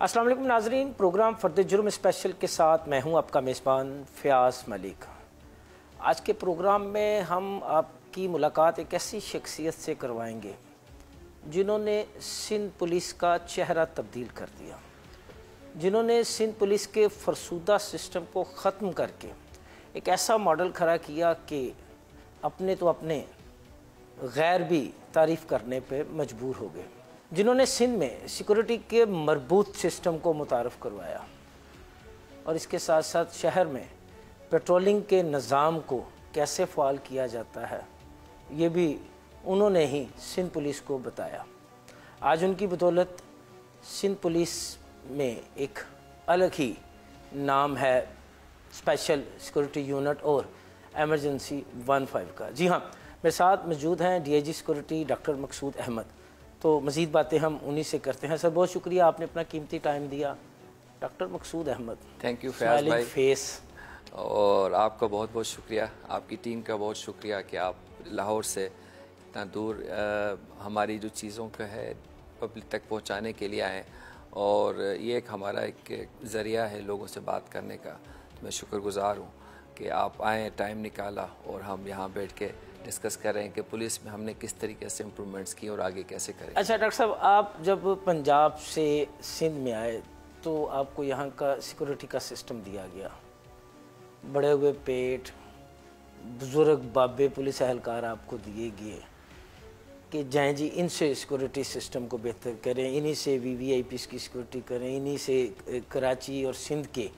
अस्सलाम वालेकुम नाजरीन, प्रोग्राम फर्द जुर्म स्पेशल के साथ मैं हूँ आपका मेज़बान फ़याज़ मलिक। आज के प्रोग्राम में हम आपकी मुलाकात एक ऐसी शख्सियत से करवाएँगे, जिन्होंने सिंध पुलिस का चेहरा तब्दील कर दिया, जिन्होंने सिंध पुलिस के फरसूदा सिस्टम को ख़त्म करके एक ऐसा मॉडल खड़ा किया कि अपने तो अपने, गैर भी तारीफ़ करने पे मजबूर हो गए। जिन्होंने सिंध में सिक्योरिटी के मरबूत सिस्टम को मुतारफ़ करवाया और इसके साथ साथ शहर में पेट्रोलिंग के निज़ाम को कैसे फ़ाल किया जाता है, ये भी उन्होंने ही सिंध पुलिस को बताया। आज उनकी बदौलत सिंध पुलिस में एक अलग ही नाम है स्पेशल सिक्योरिटी यूनिट और एमरजेंसी वन फाइव का। जी हाँ मेरे साथ मौजूद हैं DIG security doctor Maqsood Ahmed. तो मज़ीद बातें हम उन्हीं से करते हैं। सर बहुत शुक्रिया आपने अपना कीमती टाइम दिया। Doctor Maqsood Ahmed thank you भाई। फेस और आपका बहुत बहुत शुक्रिया। आपकी टीम का बहुत शुक्रिया कि आप लाहौर से इतना दूर आ, हमारी जो चीज़ों का है पब्लिक तक पहुँचाने के लिए आए और ये एक हमारा एक ज़रिया है लोगों से बात करने का। तो मैं शुक्रगुजार हूँ कि आप आए टाइम निकाला और हम यहाँ बैठ के डिस्कस कर रहे हैं कि पुलिस में हमने किस तरीके से इम्प्रूवमेंट्स की और आगे कैसे करें। अच्छा डॉक्टर साहब, आप जब पंजाब से सिंध में आए तो आपको यहाँ का सिक्योरिटी का सिस्टम दिया गया। बड़े हुए पेट, बुज़ुर्ग बाबे पुलिस एहलकार आपको दिए गए कि जाएँ जी, इनसे सिक्योरिटी सिस्टम को बेहतर करें, इन्हीं से वी वी आई पी की सिक्योरिटी करें, इन्हीं से कराची और सिंध के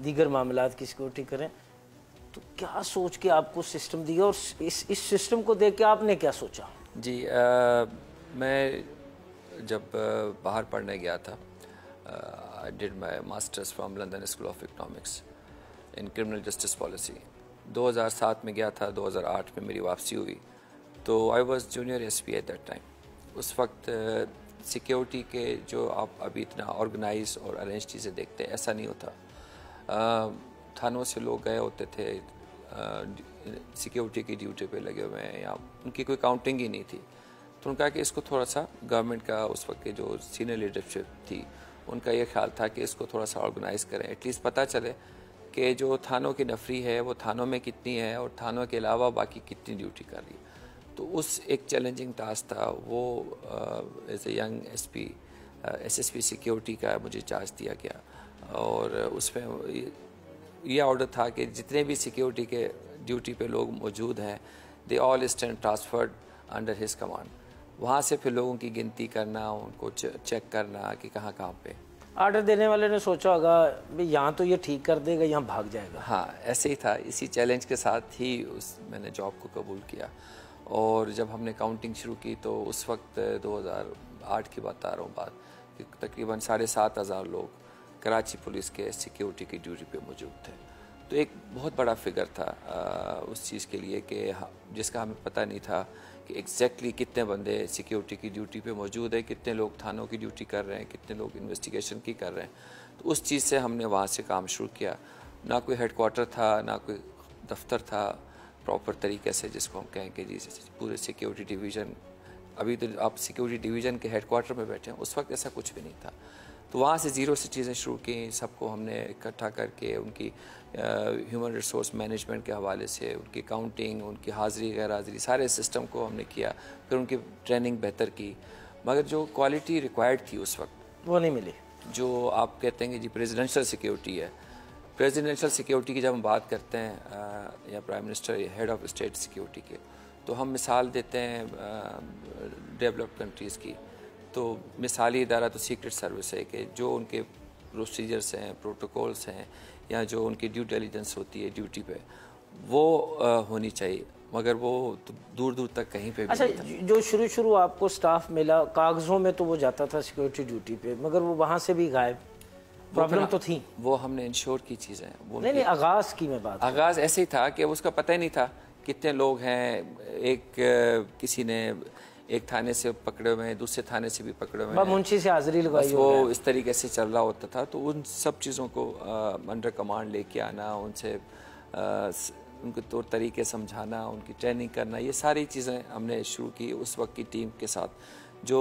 दीगर मामला की सिक्योरिटी करें। तो क्या सोच के आपको सिस्टम दिया और इस इस सिस्टम को देख के आपने क्या सोचा? जी आ, मैं जब बाहर पढ़ने गया था I did my masters from London School of Economics in criminal justice policy 2007 में गया था 2008 में मेरी वापसी हुई। तो I was junior S P at that time उस वक्त सिक्योरिटी के जो आप अभी इतना ऑर्गेनाइज और अरेंज चीज़ें देखते हैं ऐसा नहीं होता। थानों से लोग गए होते थे सिक्योरिटी की ड्यूटी पे लगे हुए हैं, या उनकी कोई काउंटिंग ही नहीं थी। तो उनका कि इसको थोड़ा सा गवर्नमेंट का उस वक्त के जो सीनियर लीडरशिप थी, उनका ये ख्याल था कि इसको थोड़ा सा ऑर्गेनाइज करें। एटलीस्ट पता चले कि जो थानों की नफरी है, वो थानों में कितनी है और थानों के अलावा बाकी कितनी ड्यूटी कर रही है। तो उस एक चैलेंजिंग टास्क था, वो as a young S P S S P security का मुझे चार्ज दिया गया। और उसमें ये ऑर्डर था कि जितने भी सिक्योरिटी के ड्यूटी पे लोग मौजूद हैं they all stand transferred under his command वहाँ से फिर लोगों की गिनती करना उनको चेक करना कि कहाँ कहाँ पे। आर्डर देने वाले ने सोचा होगा भाई यहाँ तो ये ठीक कर देगा यहाँ भाग जाएगा। हाँ ऐसे ही था। इसी चैलेंज के साथ ही उस मैंने जॉब को कबूल किया। और जब हमने काउंटिंग शुरू की तो उस वक्त 2008 की बात आ रहा हूँ बात तकरीबन साढ़े सात हज़ार लोग कराची पुलिस के सिक्योरिटी की ड्यूटी पे मौजूद थे। तो एक बहुत बड़ा फिगर था आ, उस चीज़ के लिए कि जिसका हमें पता नहीं था कि एग्जैक्टली exactly कितने बंदे सिक्योरिटी की ड्यूटी पे मौजूद है कितने लोग थानों की ड्यूटी कर रहे हैं कितने लोग इन्वेस्टिगेशन की कर रहे हैं। तो उस चीज़ से हमने वहाँ से काम शुरू किया। ना कोई हेडकोार्टर था ना कोई दफ्तर था प्रॉपर तरीके से जिसको हम कहें कि जी पूरे सिक्योरिटी डिवीज़न अभी तो आप सिक्योरिटी डिवीज़न के हेडकोार्टर में बैठे हैं उस वक्त ऐसा कुछ भी नहीं था। तो वहाँ से ज़ीरो से चीज़ें शुरू की सबको हमने इकट्ठा करके उनकी ह्यूमन रिसोर्स मैनेजमेंट के हवाले से उनकी काउंटिंग उनकी हाज़िरी गैर हाज़िरी सारे सिस्टम को हमने किया फिर उनकी ट्रेनिंग बेहतर की। मगर जो क्वालिटी रिक्वायर्ड थी उस वक्त वो नहीं मिली। जो आप कहते हैं कि जी प्रेजिडेंशल सिक्योरिटी है। प्रेजिडेंशल सिक्योरिटी की जब हम बात करते हैं या प्राइम मिनिस्टर या हेड ऑफ़ स्टेट सिक्योरिटी के तो हम मिसाल देते हैं डेवलप्ड कंट्रीज़ की। तो मिसाली इदारा तो सीक्रेट सर्विस है कि जो उनके प्रोसीजर्स हैं प्रोटोकॉल्स हैं या जो उनकी ड्यू टेलिजेंस होती है ड्यूटी पे वो आ, होनी चाहिए। मगर वो तो दूर दूर तक कहीं पे भी अच्छा जो शुरू शुरू आपको स्टाफ मिला कागजों में तो वो जाता था सिक्योरिटी ड्यूटी पे मगर वो वहाँ से भी गायब। प्रॉब्लम तो थी। वो हमने इंश्योर की चीज़ें वो नहीं नहीं आगाज़ की मैं बात आगाज़ ऐसे ही था कि उसका पता ही नहीं था कितने लोग हैं एक किसी ने एक थाने से पकड़े हुए हैं दूसरे थाने से भी पकड़े हुए हैं। मुंशी से हाजिरी लगवाई वो इस तरीके से चल रहा होता था तो उन सब चीज़ों को अंडर कमांड लेके आना उनसे उनके तौर तरीके समझाना उनकी ट्रेनिंग करना ये सारी चीज़ें हमने शुरू की उस वक्त की टीम के साथ। जो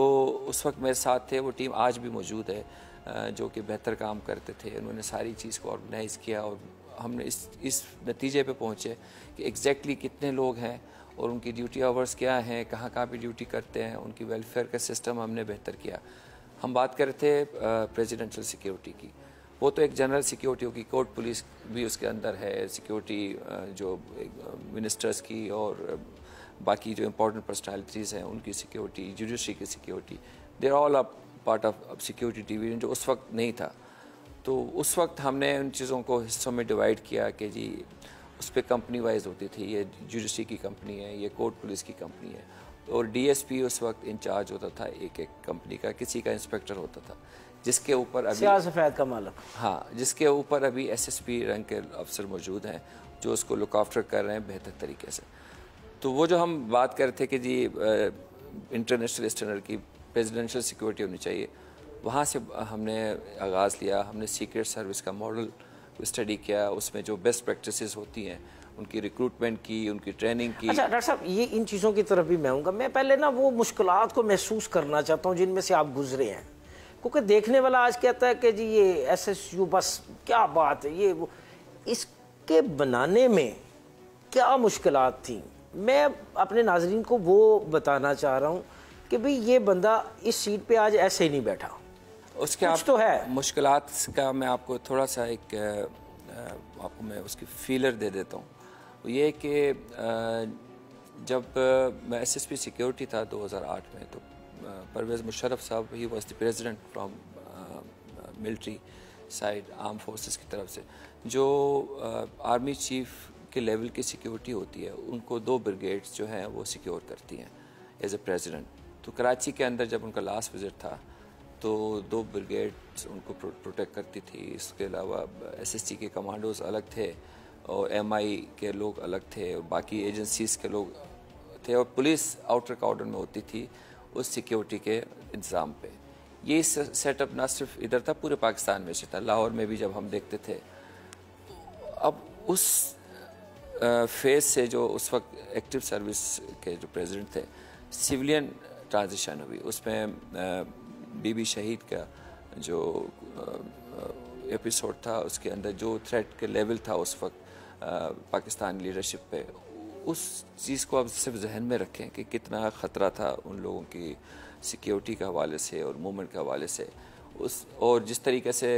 उस वक्त मेरे साथ थे वो टीम आज भी मौजूद है जो कि बेहतर काम करते थे। उन्होंने सारी चीज़ को ऑर्गेनाइज़ किया और हमने इस इस नतीजे पे पहुँचे कि एग्जैक्टली exactly कितने लोग हैं और उनकी ड्यूटी आवर्स क्या हैं, कहाँ कहाँ पे ड्यूटी करते हैं, उनकी वेलफेयर का सिस्टम हमने बेहतर किया। हम बात कर रहे थे प्रेसिडेंशियल सिक्योरिटी की। वो तो एक जनरल सिक्योरिटी होगी कोर्ट पुलिस भी उसके अंदर है सिक्योरिटी जो मिनिस्टर्स की और बाकी जो इम्पोर्टेंट पर्सनैलिटीज़ हैं, उनकी सिक्योरिटी जुडिशरी की security there all a part of security division जो उस वक्त नहीं था। तो उस वक्त हमने उन चीज़ों को हिस्सों में डिवाइड किया कि जी उस पर कंपनी वाइज होती थी ये जुडिशरी की कंपनी है ये कोर्ट पुलिस की कंपनी है। और डीएसपी उस वक्त इंचार्ज होता था एक एक कंपनी का किसी का इंस्पेक्टर होता था जिसके ऊपर अभी सफ़ेद का मालक। हाँ जिसके ऊपर अभी एसएसपी रंग के अफसर मौजूद हैं जो उसको लुक आफ्टर कर रहे हैं बेहतर तरीके से। तो वो जो हम बात कर रहे थे कि जी इंटरनेशनल स्टैंडर्ड की प्रेसिडेंशियल सिक्योरिटी होनी चाहिए वहाँ से हमने आगाज़ लिया हमने सीक्रेट सर्विस का मॉडल स्टडी किया, उसमें जो बेस्ट प्रैक्टिसेस होती हैं, उनकी रिक्रूटमेंट की, उनकी ट्रेनिंग की। अच्छा डॉक्टर साहब, ये इन चीज़ों की तरफ़ भी मैं आऊँगा। मैं पहले ना वो मुश्किल को महसूस करना चाहता हूँ जिनमें से आप गुजरे हैं। क्योंकि देखने वाला आज कहता है कि जी ये एस एस यू बस, क्या बात है, ये वो। इसके बनाने में क्या मुश्किल थी? मैं अपने नाजरन को वो बताना चाह रहा हूँ कि भाई ये बंदा इस सीट पे आज ऐसे ही नहीं बैठा। उसके आप तो है। मुश्किल का मैं आपको थोड़ा सा एक आपको मैं उसकी फीलर दे देता हूँ। ये कि जब मैं एसएसपी सिक्योरिटी था 2008 में तो परवेज़ मुशरफ साहब ही was the president from military side arm forces की तरफ़ से। जो आर्मी चीफ के लेवल की सिक्योरिटी होती है उनको दो ब्रिगेड्स जो हैं वो सिक्योर करती हैं एज ए प्रेसिडेंट तो कराची के अंदर जब उनका लास्ट विज़िट था तो दो ब्रिगेड उनको प्रोटेक्ट करती थी। इसके अलावा एसएसटी के कमांडोज अलग थे और एमआई के लोग अलग थे और बाकी एजेंसीज के लोग थे और पुलिस आउटर कॉर्डन में होती थी उस सिक्योरिटी के इंतज़ाम पे। ये सेटअप ना सिर्फ़ इधर था, पूरे पाकिस्तान में से था। लाहौर में भी जब हम देखते थे। अब उस फ़ेज़ से जो उस वक्त एक्टिव सर्विस के जो प्रेसिडेंट थे सिविलियन ट्रांजिशन हुई। उसमें बीबी शहीद का जो एपिसोड था, उसके अंदर जो थ्रेट के लेवल था उस वक्त पाकिस्तान लीडरशिप पे, उस चीज़ को आप सिर्फ़ जहन में रखें कि कितना ख़तरा था उन लोगों की सिक्योरिटी के हवाले से और मूवमेंट के हवाले से। उस, और जिस तरीके से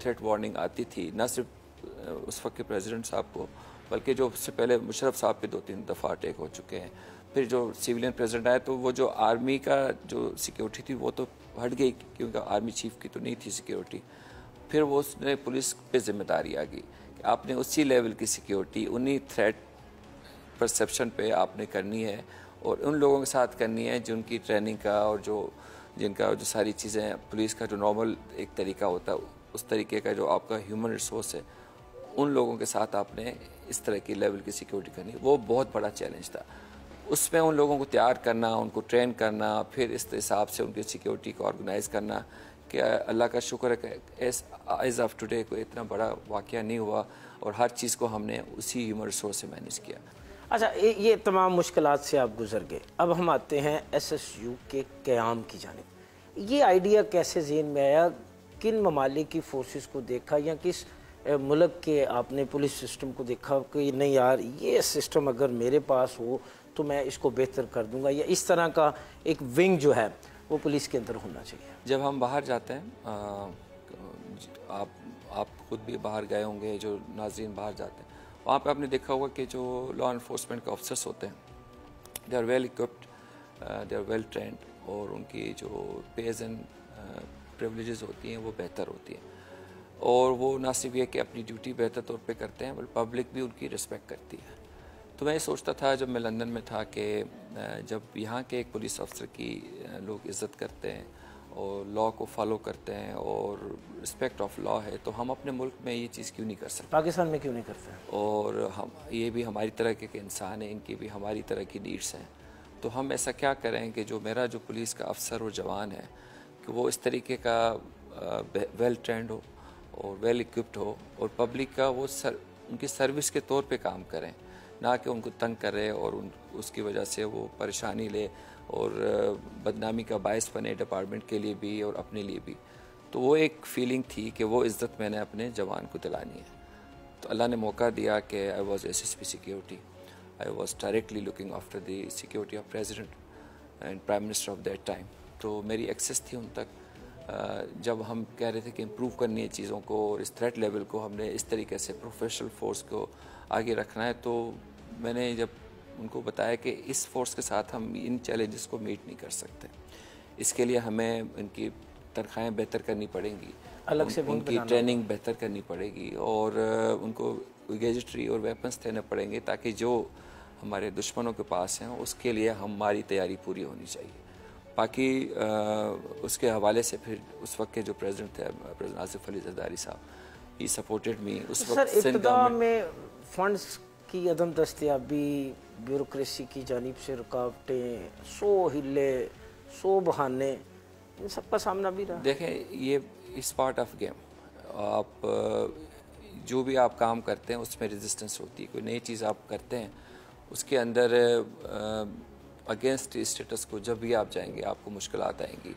थ्रेट वार्निंग आती थी, ना सिर्फ़ उस वक्त के प्रेसिडेंट साहब को, बल्कि जो उससे पहले मुशरफ साहब पे दो तीन दफ़ा अटैक हो चुके हैं। फिर जो सिविलियन प्रेसिडेंट आए तो वो जो आर्मी का जो सिक्योरिटी थी, वो तो हट गई क्योंकि आर्मी चीफ की तो नहीं थी सिक्योरिटी। फिर वो उसने पुलिस पे ज़िम्मेदारी आ गई कि आपने उसी लेवल की सिक्योरिटी, उन्हीं थ्रेट परसेप्शन पे आपने करनी है और उन लोगों के साथ करनी है जिनकी ट्रेनिंग का और जो, जिनका जो सारी चीज़ें पुलिस का जो नॉर्मल एक तरीका होता है, उस तरीके का जो आपका ह्यूमन रिसोर्स है, उन लोगों के साथ आपने इस तरह की लेवल की सिक्योरिटी करनी। वो बहुत बड़ा चैलेंज था। उसमें उन लोगों को तैयार करना, उनको ट्रेन करना, फिर इस हिसाब से उनकी सिक्योरिटी को ऑर्गेनाइज करना कि अल्लाह का शुक्र है कि एज ऑफ़ टुडे कोई इतना बड़ा वाक़ नहीं हुआ और हर चीज़ को हमने उसी ह्यूमन रिसोर्स से मैनेज किया। अच्छा ये तमाम मुश्किल से आप गुजर गए। अब हम आते हैं एस एस यू के क़्याम की जानब। ये आइडिया कैसे जहन में आया? किन ममालिक की फोर्सेस को देखा या किस मुल्क के आपने पुलिस सिस्टम को देखा कि नहीं यार, ये सिस्टम अगर मेरे पास हो तो मैं इसको बेहतर कर दूँगा। या इस तरह का एक विंग जो है, वो पुलिस के अंदर होना चाहिए। जब हम बाहर जाते हैं आप आप खुद भी बाहर गए होंगे, जो नाजरीन बाहर जाते हैं, वहाँ पे आपने देखा होगा कि जो लॉ इन्फोर्समेंट के ऑफिसर्स होते हैं they are well equipped they are well trained और उनकी जो पेज एंड प्रिवलेजेस होती हैं, वो बेहतर होती हैं। और वो ना सिर्फ़ ये कि अपनी ड्यूटी बेहतर तौर पे करते हैं, बल्कि पब्लिक भी उनकी रिस्पेक्ट करती है। तो मैं ये सोचता था जब मैं लंदन में था कि जब यहाँ के एक पुलिस अफसर की लोग इज़्ज़त करते हैं और लॉ को फॉलो करते हैं और रिस्पेक्ट ऑफ़ लॉ है तो हम अपने मुल्क में ये चीज़ क्यों नहीं कर सकते? पाकिस्तान में क्यों नहीं करते? और हम ये भी हमारी तरह के इंसान हैं इनकी भी हमारी तरह की नीड्स हैं। तो हम ऐसा क्या करें कि जो मेरा जो पुलिस का अफसर और जवान है कि वो इस तरीके का वेल ट्रेंड हो और वेल इक्विप्ड हो और पब्लिक का वो सर उनकी सर्विस के तौर पे काम करें। ना कि उनको तंग करे और उन, उसकी वजह से वो परेशानी ले और बदनामी का बायस बने डिपार्टमेंट के लिए भी और अपने लिए भी। तो वो एक फीलिंग थी कि वो इज़्ज़त मैंने अपने जवान को दिलानी है। तो अल्लाह ने मौका दिया कि I was S S P security I was directly looking after the security of president and prime minister of that time तो मेरी एक्सेस थी उन तक। जब हम कह रहे थे कि इम्प्रूव करनी है चीज़ों को और इस थ्रेट लेवल को हमने इस तरीके से प्रोफेशनल फोर्स को आगे रखना है तो मैंने जब उनको बताया कि इस फोर्स के साथ हम इन चैलेंजेस को मीट नहीं कर सकते इसके लिए हमें इनकी तनख्वाहें बेहतर करनी पड़ेंगी अलग से उन, उनकी ट्रेनिंग बेहतर करनी पड़ेगी और उनको गैजेट्री और वेपन्स देने पड़ेंगे ताकि जो हमारे दुश्मनों के पास हैं उसके लिए हमारी तैयारी पूरी होनी चाहिए। बाकी उसके हवाले से फिर उस वक्त के जो प्रेसिडेंट थे प्रेसिडेंट आसिफ अली जरदारी साहब ही सपोर्टेड मी उस वक्त में फंड्स की अदम दस्तियाबी ब्यूरोसी की जानब से रुकावटें, सो हिले, सो बहाने, इन सब का सामना भी रहा। देखें, ये इस पार्ट ऑफ़ गेम आप जो भी आप काम करते हैं, उसमें रेजिस्टेंस होती है। कोई नई चीज़ आप करते हैं, उसके अंदर अगेंस्ट स्टेटस को जब भी आप जाएँगे, आपको मुश्किल आएँगी।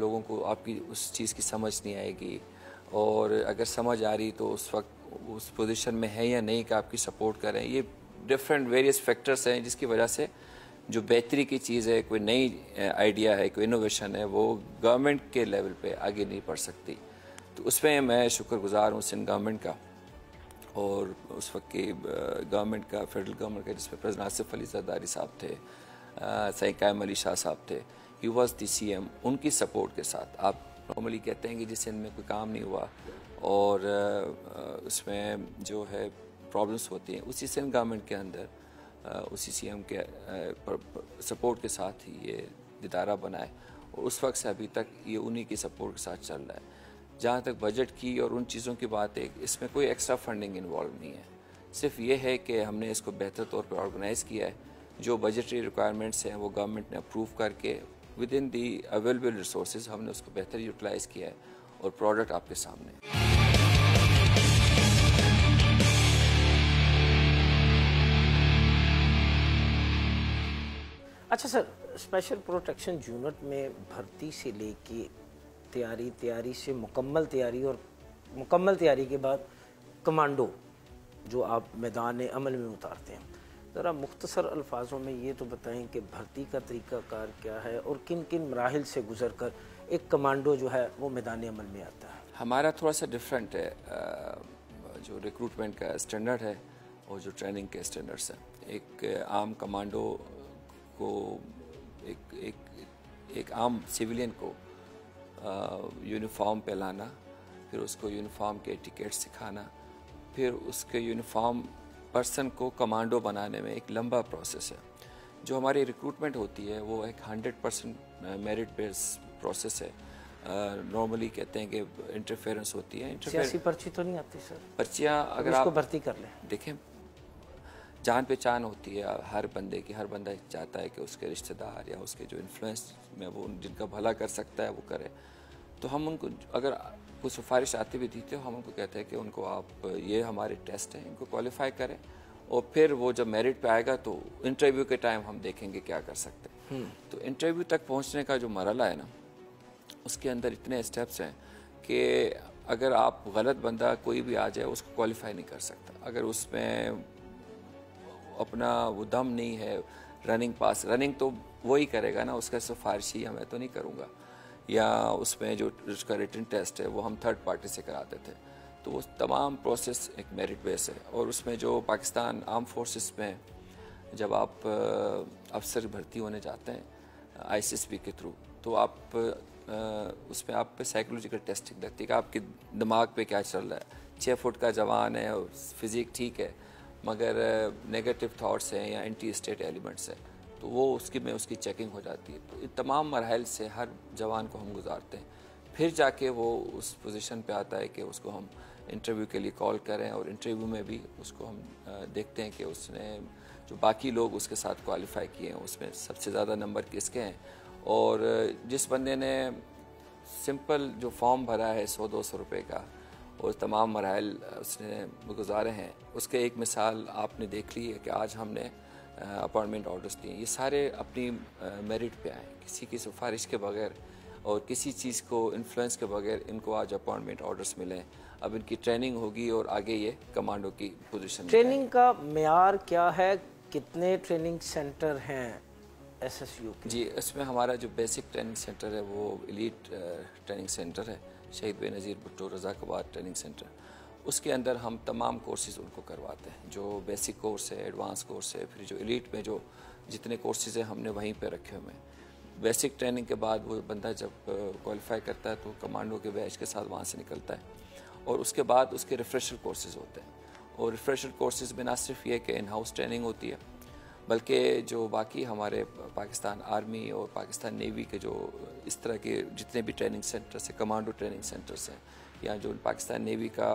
लोगों को आपकी उस चीज़ की समझ नहीं आएगी। और अगर समझ आ रही तो उस वक्त उस पोजीशन में है या नहीं, कि आपकी सपोर्ट करें ये डिफरेंट वेरियस फैक्टर्स हैं जिसकी वजह से जो बेहतरी की चीज़ है, कोई नई आइडिया है, कोई इनोवेशन है, वो गवर्नमेंट के लेवल पे आगे नहीं बढ़ सकती। तो उसमें मैं शुक्रगुजार हूँ सिंध गवर्नमेंट का और उस वक्त की गवर्नमेंट का फेडरल गवर्नमेंट का, जिसमें प्रेसिडेंट आसिफ अली जरदारी साहब थे सही कायम अली शाह साहब थे ही वॉज़ दी सी एम उनकी सपोर्ट के साथ। आप नॉर्मली कहते हैं कि जिस सिंध में कोई काम नहीं हुआ और उसमें जो है प्रॉब्लम्स होती हैं। उसी सिंध गवर्नमेंट के अंदर उसी सी एम के सपोर्ट के साथ ही ये इदारा बनाए और उस वक्त से अभी तक ये उन्हीं की सपोर्ट के साथ चल रहा है। जहाँ तक बजट की और उन चीज़ों की बात है, इसमें कोई एक्स्ट्रा फंडिंग इन्वॉल्व नहीं है। सिर्फ़ ये है कि हमने इसको बेहतर तौर पर ऑर्गेनाइज़ किया है। जो बजटरी रिक्वायरमेंट्स हैं, वो गवर्नमेंट ने अप्रूव करके within the available resource हमने उसको बेहतर यूटिलाइज़ किया है और प्रोडक्ट आपके सामने अच्छा सर स्पेशल प्रोटेक्शन यूनिट में भर्ती से लेके तैयारी तैयारी से मुकम्मल तैयारी और मुकम्मल तैयारी के बाद कमांडो जो आप मैदान अमल में उतारते हैं। ज़रा मुख्तसर अल्फाजों में ये तो बताएँ कि भर्ती का तरीक़ाकार क्या है और किन किन मराहल से गुजर कर एक कमांडो जो है वो मैदान अमल में आता है? हमारा थोड़ा सा डिफरेंट है। जो रिक्रूटमेंट का स्टैंडर्ड है और जो ट्रेनिंग के स्टैंडर्ड्स हैं। एक आम कमांडो को एक एक एक आम सिविलियन को यूनिफॉर्म पहलाना फिर उसको यूनिफॉर्म के टिकट सिखाना फिर उसके यूनिफॉर्म पर्सन को कमांडो बनाने में एक लंबा प्रोसेस है। जो हमारी रिक्रूटमेंट होती है वो एक hundred percent merit base process है। नॉर्मली uh, कहते हैं कि इंटरफेरेंस होती है। पर्ची तो नहीं आती सर। पर्चियाँ अगर आप भर्ती कर लें। देखें जान पहचान होती है हर बंदे की हर बंदा चाहता है कि उसके रिश्तेदार या उसके जो इन्फ्लुएंस में वो जिनका भला कर सकता है वो करे। तो हम उनको अगर कुछ सिफारिश आती भी थी तो हम उनको कहते हैं कि उनको आप ये हमारे टेस्ट हैं इनको क्वालिफाई करें। और फिर वो जब मेरिट पे आएगा तो इंटरव्यू के टाइम हम देखेंगे क्या कर सकते हैं। हम्म। तो इंटरव्यू तक पहुँचने का जो मरला है ना उसके अंदर इतने स्टेप्स हैं कि अगर आप गलत बंदा कोई भी आ जाए उसको क्वालिफाई नहीं कर सकता। अगर उसमें अपना वो दम नहीं है रनिंग पास रनिंग तो वही करेगा ना, उसका सिफारिशी मैं तो नहीं करूँगा। या उसमें जो उसका रिटर्न टेस्ट है, वो हम थर्ड पार्टी से कराते थे। तो वो तमाम प्रोसेस एक मेरिट बेस है। और उसमें जो पाकिस्तान आर्म फोर्सेस में जब आप अफसर भर्ती होने जाते हैं आईसीएसपी के थ्रू तो आप उसमें आप पे साइकोलॉजिकल टेस्टिंग लगती है कि आपके दिमाग पे क्या चल रहा है। छः फुट का जवान है और फिज़िक ठीक है मगर नेगेटिव थाट्स हैं या एंटी स्टेट एलिमेंट्स हैं तो वो उसकी में उसकी चेकिंग हो जाती है। तो इन तमाम मरहल से हर जवान को हम गुजारते हैं। फिर जाके वो उस पोजीशन पे आता है कि उसको हम इंटरव्यू के लिए कॉल करें और इंटरव्यू में भी उसको हम देखते हैं कि उसने जो बाकी लोग उसके साथ क्वालिफाई किए हैं, उसमें सबसे ज़्यादा नंबर किसके हैं। और जिस बंदे ने सिंपल जो फॉर्म भरा है सौ दो सौ रुपये का और तमाम मराहल उसने गुजारे हैं। उसके एक मिसाल आपने देख ली है कि आज हमने अपॉइंटमेंट ऑर्डर्स दिए। ये सारे अपनी मेरिट पे आए। किसी की सिफारिश के बगैर और किसी चीज़ को इन्फ्लुएंस के बगैर इनको आज अपॉइंटमेंट ऑर्डर्स मिले हैं। अब इनकी ट्रेनिंग होगी और आगे ये कमांडो की पोजीशन ट्रेनिंग का मैार क्या है? कितने ट्रेनिंग सेंटर हैं एस एस यू जी इसमें हमारा जो बेसिक ट्रेनिंग सेंटर है वो एलीट ट्रेनिंग सेंटर है। शहीद बेनज़ीर भुट्टो रज़ाकबाद ट्रेनिंग सेंटर। उसके अंदर हम तमाम कोर्सेज उनको करवाते हैं, जो बेसिक कोर्स है, एडवांस कोर्स है, फिर जो एलीट में जो जितने कोर्सेज हैं हमने वहीं पर रखे हुए हैं। बेसिक ट्रेनिंग के बाद वो बंदा जब क्वालिफाई करता है तो कमांडो के बैच के साथ वहाँ से निकलता है। और उसके बाद उसके रिफ्रेशर कोर्सेज होते हैं। और रिफ्रेशर कोर्सेज में ना सिर्फ़ ये कि इन हाउस ट्रेनिंग होती है बल्कि जो बाकी हमारे पाकिस्तान आर्मी और पाकिस्तान नेवी के जो इस तरह के जितने भी ट्रेनिंग सेंटर्स हैं, कमांडो ट्रेनिंग सेंटर्स हैं, या जो पाकिस्तान नेवी का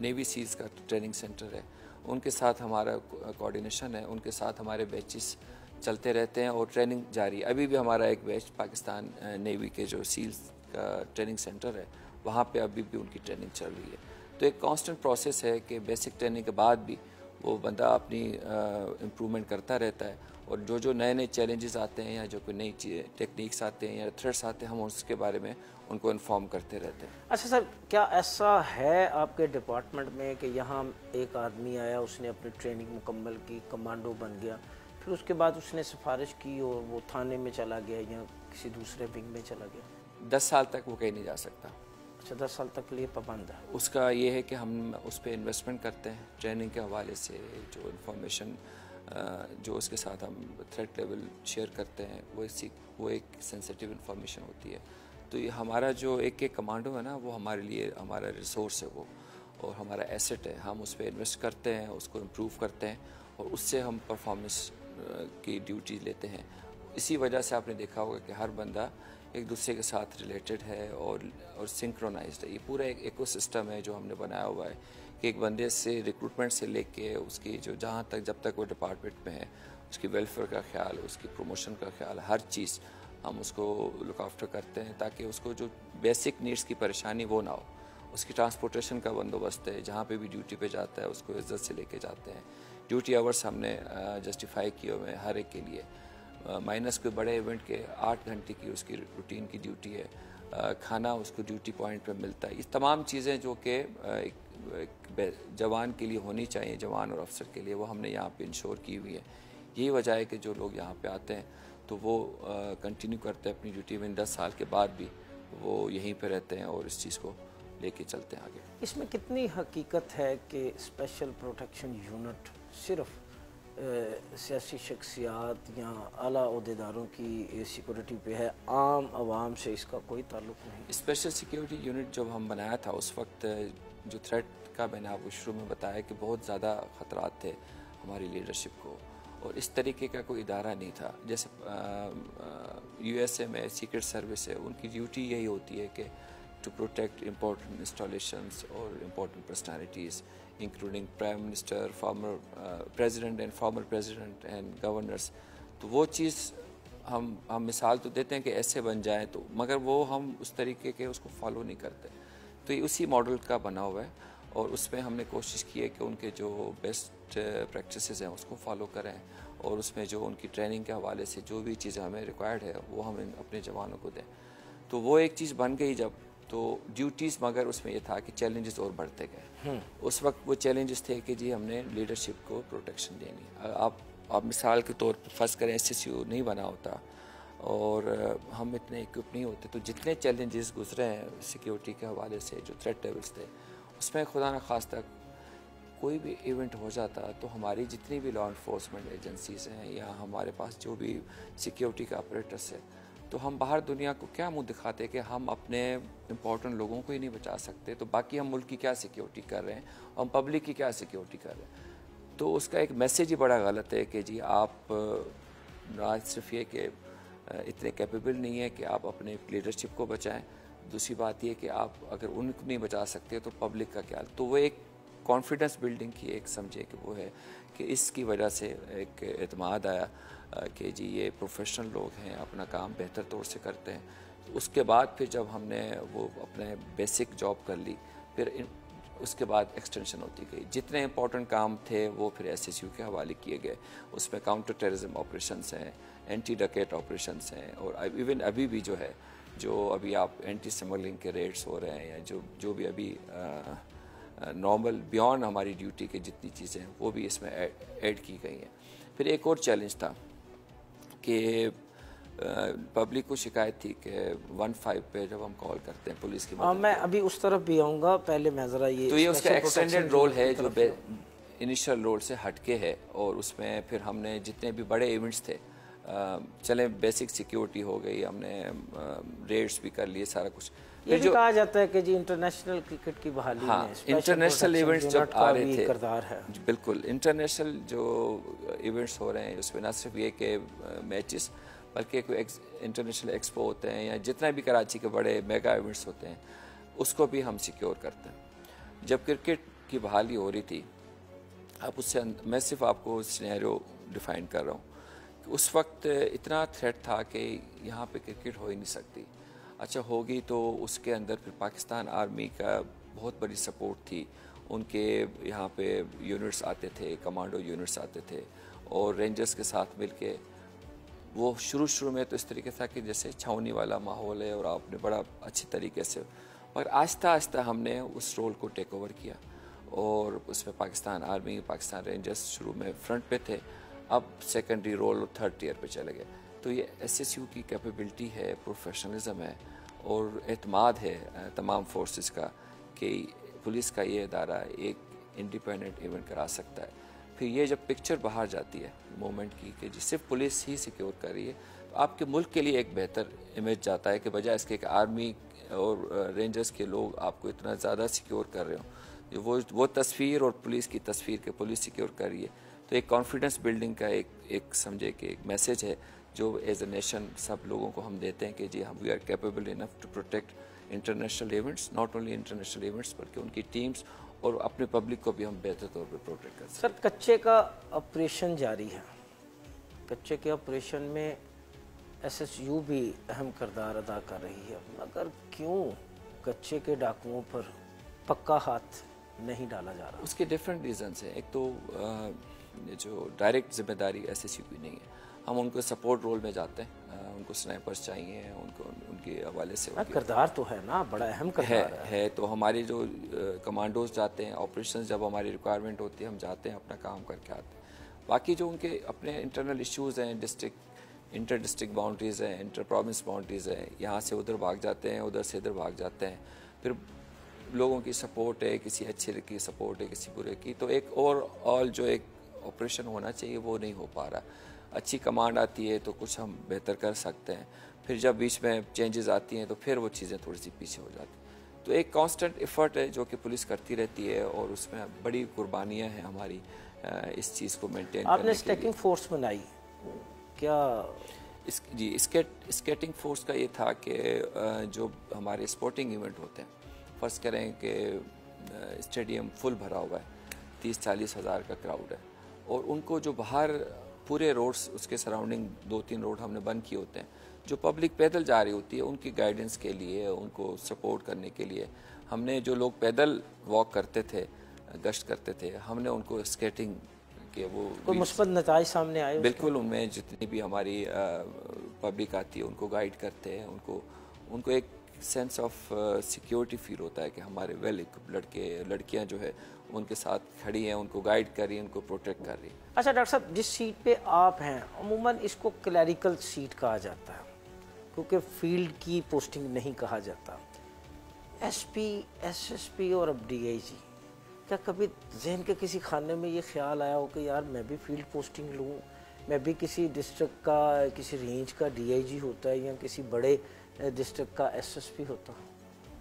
नेवी सीज का ट्रेनिंग सेंटर है, उनके साथ हमारा कोऑर्डिनेशन है, उनके साथ हमारे बैचेस चलते रहते हैं और ट्रेनिंग जारी अभी भी हमारा एक बैच पाकिस्तान नेवी के जो सील्स का ट्रेनिंग सेंटर है, वहाँ पे अभी भी उनकी ट्रेनिंग चल रही है। तो एक कांस्टेंट प्रोसेस है कि बेसिक ट्रेनिंग के बाद भी वो बंदा अपनी इम्प्रूवमेंट करता रहता है और जो जो नए नए चैलेंजेस आते हैं या जो कोई नई टेक्निक्स आते हैं या थ्रेड्स आते हैं हम उसके बारे में उनको इन्फॉर्म करते रहते हैं। अच्छा सर क्या ऐसा है आपके डिपार्टमेंट में कि यहाँ एक आदमी आया उसने अपनी ट्रेनिंग मुकम्मल की कमांडो बन गया फिर उसके बाद उसने सिफारिश की और वो थाने में चला गया या किसी दूसरे विंग में चला गया? दस साल तक वो कहीं नहीं जा सकता। अच्छा दस साल तक लिए पाबंद है। उसका ये है कि हम उस पर इन्वेस्टमेंट करते हैं ट्रेनिंग के हवाले से जो इन्फॉर्मेशन जो उसके साथ हम थ्रेट लेवल शेयर करते हैं, वो इसी, वो एक सेंसिटिव इन्फॉर्मेशन होती है। तो ये हमारा जो एक एक कमांडो है ना, वो हमारे लिए हमारा रिसोर्स है वो, और हमारा एसेट है। हम उस पर इन्वेस्ट करते हैं, उसको इम्प्रूव करते हैं, और उससे हम परफॉर्मेंस की ड्यूटी लेते हैं। इसी वजह से आपने देखा होगा कि हर बंदा एक दूसरे के साथ रिलेटेड है और और सिंक्रोनाइज है। ये पूरा एक इकोसिस्टम है जो हमने बनाया हुआ है कि एक बंदे से रिक्रूटमेंट से लेके उसकी जो जहाँ तक, जब तक वो डिपार्टमेंट में है, उसकी वेलफेयर का ख्याल, उसकी प्रमोशन का ख्याल, हर चीज़ हम उसको लुक आफ्टर करते हैं ताकि उसको जो बेसिक नीड्स की परेशानी वो ना हो। उसकी ट्रांसपोर्टेशन का बंदोबस्त है, जहाँ पे भी ड्यूटी पे जाता है, उसको इज़्ज़त से लेके जाते हैं। ड्यूटी आवर्स हमने जस्टिफाई किए हुए हैं हर एक के लिए। माइनस कोई बड़े इवेंट के आठ घंटे की उसकी रूटीन की ड्यूटी है। खाना उसको ड्यूटी पॉइंट पे मिलता है। ये तमाम चीज़ें जो कि जवान के लिए होनी चाहिए, जवान और अफसर के लिए, वो हमने यहाँ पे इंश्योर की हुई है। यही वजह है कि जो लोग यहाँ पे आते हैं तो वो कंटिन्यू करते हैं अपनी ड्यूटी में। दस साल के बाद भी वो यहीं पे रहते हैं और इस चीज़ को लेके चलते हैं आगे। इसमें कितनी हकीकत है कि स्पेशल प्रोटेक्शन यूनिट सिर्फ़ सियासी शख्सियात या अला अहदेदारों की सिक्योरिटी पे है, आम आवाम से इसका कोई ताल्लुक नहीं। स्पेशल सिक्योरिटी यूनिट जब हम बनाया था, उस वक्त जो थ्रेट का मैंने आपको शुरू में बताया कि बहुत ज़्यादा ख़तरात थे हमारी लीडरशिप को, और इस तरीके का कोई इदारा नहीं था। जैसे यूएसए में सीक्रेट सर्विस है, उनकी ड्यूटी यही होती है कि टू प्रोटेक्ट इम्पोर्टेंट इंस्टॉलेशंस और important personalities including prime minister former president and former president and governors तो वो चीज़ हम हम मिसाल तो देते हैं कि ऐसे बन जाए तो मगर वो हम उस तरीके के उसको फॉलो नहीं करते। तो ये उसी मॉडल का बना हुआ है और उसमें हमने कोशिश की है कि उनके जो बेस्ट प्रैक्टिसेस हैं उसको फॉलो करें और उसमें जो उनकी ट्रेनिंग के हवाले से जो भी चीज़ें हमें रिक्वायर्ड है, वो हम अपने जवानों को दें। तो वो एक चीज़ बन गई जब तो ड्यूटीज़ मगर उसमें ये था कि चैलेंजेस और बढ़ते गए। हम्म। उस वक्त वो चैलेंजेस थे कि जी हमने लीडरशिप को प्रोटेक्शन देनी। आप आप मिसाल के तौर पर फ़र्स्ट करें एस नहीं बना होता और हम इतने इक्विप नहीं होते। तो जितने चैलेंजेस गुजरे हैं सिक्योरिटी के हवाले से जो थ्रेट लेवल्स थे उसमें खुदा न खास तक कोई भी इवेंट हो जाता तो हमारी जितनी भी लॉ इन्फोर्समेंट एजेंसीज हैं या हमारे पास जो भी सिक्योरिटी का ऑपरेटर्स है तो हम बाहर दुनिया को क्या मुँह दिखाते कि हम अपने इम्पोर्टेंट लोगों को ही नहीं बचा सकते? तो बाकी हम मुल्क की क्या सिक्योरिटी कर रहे हैं? हम पब्लिक की क्या सिक्योरिटी कर रहे हैं? तो उसका एक मैसेज ही बड़ा गलत है कि जी आप आज सिर्फ़ ये कि इतने कैपेबल नहीं है कि आप अपने लीडरशिप को बचाएँ। दूसरी बात यह कि आप अगर उनको नहीं बचा सकते तो पब्लिक का क्या? तो वो एक कॉन्फिडेंस बिल्डिंग की एक समझे कि वो है कि इसकी वजह से एक अतमाद आया। कि जी ये प्रोफेशनल लोग हैं, अपना काम बेहतर तौर से करते हैं। उसके बाद फिर जब हमने वो अपने बेसिक जॉब कर ली, फिर उसके बाद एक्सटेंशन होती गई। जितने इंपॉर्टेंट काम थे, वो फिर एस एस यू के हवाले किए गए। उसमें काउंटर टेररिज्म ऑपरेशन हैं एंटी डकेट ऑपरेशन हैं, और इवन अभी भी जो है, जो अभी आप एंटी स्मगलिंग के रेट्स हो रहे हैं, या जो जो भी अभी नॉर्मल बियॉन्ड हमारी ड्यूटी के जितनी चीज़ें हैं, वो भी इसमें ऐड की गई हैं। फिर एक और चैलेंज था। कि पब्लिक को शिकायत थी कि वन फाइव पे जब हम कॉल करते हैं पुलिस की हाँ मैं अभी उस तरफ़ भी आऊँगा पहले मैं ज़रा ये तो ये उसका एक्सटेंडेड रोल है जो इनिशियल रोल से हटके है और उसमें फिर हमने जितने भी बड़े इवेंट्स थे चले बेसिक सिक्योरिटी हो गई हमने रेड्स भी कर लिए सारा कुछ। ये भी कहा जाता है कि जी इंटरनेशनल क्रिकेट की बहाली हाँ इंटरनेशनल इवेंट्स जब आ रहे थे करदार है। बिल्कुल। इंटरनेशनल जो इवेंट्स हो रहे हैं उसमें न सिर्फ़ ये कि मैचेस बल्कि कोई इंटरनेशनल एक्सपो होते हैं या जितना भी कराची के बड़े मेगा इवेंट्स होते हैं उसको भी हम सिक्योर करते हैं। जब क्रिकेट की बहाली हो रही थी आप उससे मैं सिर्फ़ आपको सिनेरियो डिफाइन कर रहा हूँ उस वक्त इतना थ्रेट था कि यहाँ पे क्रिकेट हो ही नहीं सकती। अच्छा होगी तो उसके अंदर फिर पाकिस्तान आर्मी का बहुत बड़ी सपोर्ट थी। उनके यहाँ पे यूनिट्स आते थे, कमांडो यूनिट्स आते थे और रेंजर्स के साथ मिलके। वो शुरू शुरू में तो इस तरीके था कि जैसे छावनी वाला माहौल है और आपने बड़ा अच्छी तरीके से और आहिस्ता आहिस्ता हमने उस रोल को टेक ओवर किया और उसमें पाकिस्तान आर्मी, पाकिस्तान रेंजर्स शुरू में फ्रंट पे थे। अब सेकेंडरी रोल और थर्ड ईयर पे चले गए। तो ये एस की कैपेबिलिटी है प्रोफेशनलिज्म है और अतमाद है तमाम फोर्सेस का कि पुलिस का ये अदारा एक इंडिपेंडेंट इवेंट करा सकता है। फिर ये जब पिक्चर बाहर जाती है मोमेंट की कि सिर्फ़ पुलिस ही सिक्योर कर रही है तो आपके मुल्क के लिए एक बेहतर इमेज जाता है कि बजाय इसके कि आर्मी और रेंजर्स के लोग आपको इतना ज़्यादा सिक्योर कर रहे हो। वो वो तस्वीर और पुलिस की तस्वीर के पुलिस सिक्योर कर रही है। तो एक कॉन्फिडेंस बिल्डिंग का एक एक समझे कि एक मैसेज है जो एज ए नेशन सब लोगों को हम देते हैं कि जी हम we are capable enough to protect international events not only international events बल्कि उनकी टीम्स और अपने पब्लिक को भी हम बेहतर तौर पर प्रोटेक्ट कर सर कच्चे का ऑपरेशन जारी है। कच्चे के ऑपरेशन में एसएसयू भी अहम करदार अदा कर रही है। मगर क्यों कच्चे के डाकुओं पर पक्का हाथ नहीं डाला जा रहा? उसके डिफरेंट रीजंस हैं। एक तो जो डायरेक्ट ज़िम्मेदारी एसएसयू की नहीं है। हम उनको सपोर्ट रोल में जाते हैं। उनको स्नाइपर्स चाहिए उनको उनके हवाले से करदार तो है ना बड़ा अहम है, है। है तो हमारे जो कमांडोज जाते हैं ऑपरेशन जब हमारी रिक्वायरमेंट होती है हम जाते हैं अपना काम करके आते हैं। बाकी जो उनके अपने इंटरनल इश्यूज़ हैं डिस्ट्रिक्ट इंटर डिस्ट्रिक्ट बाउंड्रीज़ हैं इंटर प्रॉविंस बाउंड्रीज़ हैं यहाँ से उधर भाग जाते हैं उधर से इधर भाग जाते हैं। फिर लोगों की सपोर्ट है किसी अच्छे की सपोर्ट है किसी बुरे की तो एक ओवरऑल जो एक ऑपरेशन होना चाहिए वो नहीं हो पा रहा। अच्छी कमांड आती है तो कुछ हम बेहतर कर सकते हैं। फिर जब बीच में चेंजेस आती हैं तो फिर वो चीज़ें थोड़ी सी पीछे हो जाती तो एक कांस्टेंट एफर्ट है जो कि पुलिस करती रहती है और उसमें बड़ी कुर्बानियाँ हैं हमारी इस चीज़ को मेंटेन आपने स्टेकिंग फोर्स बनाई। क्या इस जी स्केट स्केटिंग फोर्स का ये था कि जो हमारे स्पोर्टिंग इवेंट होते हैं फ़र्स्ट करें कि स्टेडियम फुल भरा हुआ है तीस चालीस हज़ार का क्राउड है और उनको जो बाहर पूरे रोड्स उसके सराउंडिंग दो तीन रोड हमने बंद किए होते हैं। जो पब्लिक पैदल जा रही होती है उनकी गाइडेंस के लिए उनको सपोर्ट करने के लिए हमने जो लोग पैदल वॉक करते थे गश्त करते थे हमने उनको स्केटिंग के वो कोई मुस्बत नतज सामने आए बिल्कुल उनमें जितनी भी हमारी पब्लिक आती है उनको गाइड करते हैं उनको उनको एक सेंस ऑफ़ सिक्योरिटी फील होता है कि हमारे वेल लड़के लड़कियाँ जो है उनके साथ खड़ी हैं, उनको गाइड कर रही हैं, उनको प्रोटेक्ट कर रही हैं। अच्छा डॉक्टर साहब, जिस सीट पे आप हैं, अमूमन इसको क्लैरिकल सीट कहा जाता है, क्योंकि फ़ील्ड की पोस्टिंग नहीं कहा जाता। एसपी एसएसपी और अब डीआईजी क्या कभी जहन के किसी खाने में ये ख्याल आया हो कि यार मैं भी फ़ील्ड पोस्टिंग लूँ? मैं भी किसी डिस्ट्रिक्ट का, किसी रेंज का डीआईजी होता है या किसी बड़े डिस्ट्रिक्ट का एसएसपी होता? है